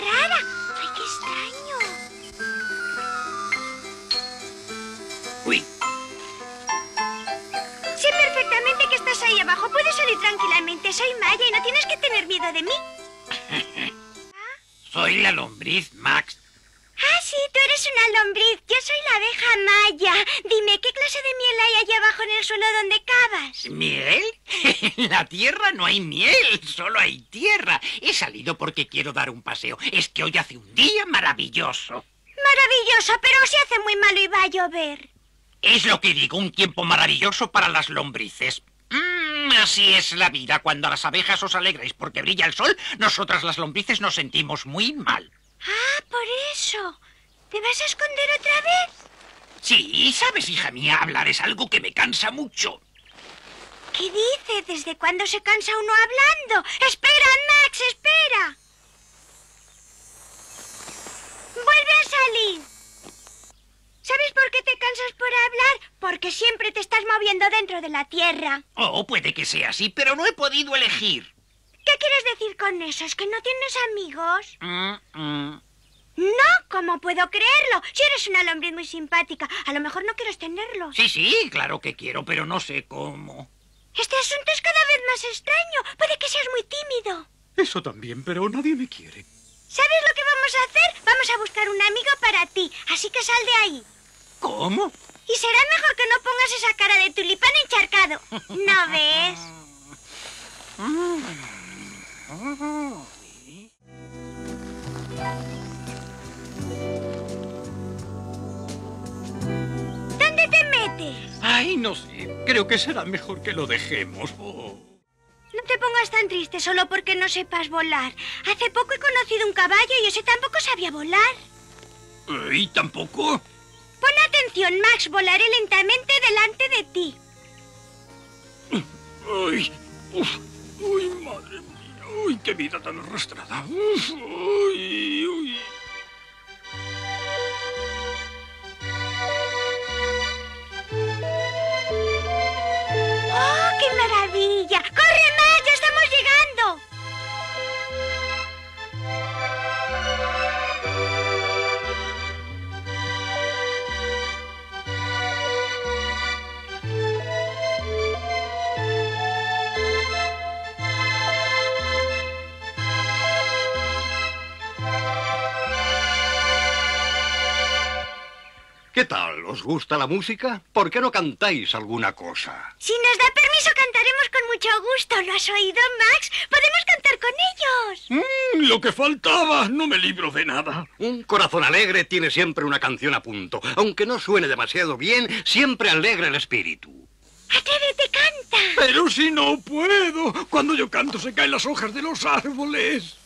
rara! ¡Ay, qué extraño! Uy, Sé perfectamente que estás ahí abajo. Puedes salir tranquilamente. Soy Maya y no tienes que tener miedo de mí. soy la lombriz, Max. Sí, tú eres una lombriz. Yo soy la abeja Maya. Dime, ¿qué clase de miel hay allá abajo en el suelo donde cavas? ¿Miel? En la tierra no hay miel, solo hay tierra. He salido porque quiero dar un paseo. Es que hoy hace un día maravilloso. Maravilloso, pero se hace muy malo y va a llover. Es lo que digo, un tiempo maravilloso para las lombrices. Mm, así es la vida. Cuando a las abejas os alegráis porque brilla el sol, nosotras las lombrices nos sentimos muy mal. Ah, por eso. ¿Te vas a esconder otra vez? Sí, sabes, hija mía, hablar es algo que me cansa mucho. ¿Qué dice? ¿Desde cuándo se cansa uno hablando? ¡Espera, Max, espera! ¡Vuelve a salir! ¿Sabes por qué te cansas por hablar? Porque siempre te estás moviendo dentro de la Tierra. Oh, puede que sea así, pero no he podido elegir. ¿Qué quieres decir con eso? ¿Es que no tienes amigos? Mm, mm. No, ¿cómo puedo creerlo? Si eres una lombriz muy simpática, a lo mejor no quieres tenerlos. Sí, sí, claro que quiero, pero no sé cómo. Este asunto es cada vez más extraño. Puede que seas muy tímido. Eso también, pero nadie me quiere. ¿Sabes lo que vamos a hacer? Vamos a buscar un amigo para ti, así que sal de ahí. ¿Cómo? Y será mejor que no pongas esa cara de tulipán encharcado. ¿No ves? Te metes? Ay, no sé. Creo que será mejor que lo dejemos. Oh. No te pongas tan triste solo porque no sepas volar. Hace poco he conocido un caballo y ese tampoco sabía volar. ¿Y tampoco? Pon atención, Max. Volaré lentamente delante de ti. Uy, uf, uy, madre mía. Uy, qué vida tan arrastrada. Uf, ¿Qué tal? ¿Os gusta la música? ¿Por qué no cantáis alguna cosa? Si nos da permiso, cantaremos con mucho gusto. ¿Lo has oído, Max? ¡Podemos cantar con ellos! Mm, lo que faltaba. No me libro de nada. Un corazón alegre tiene siempre una canción a punto. Aunque no suene demasiado bien, siempre alegra el espíritu. ¡Atrévete, canta! Pero si no puedo. Cuando yo canto se caen las hojas de los árboles.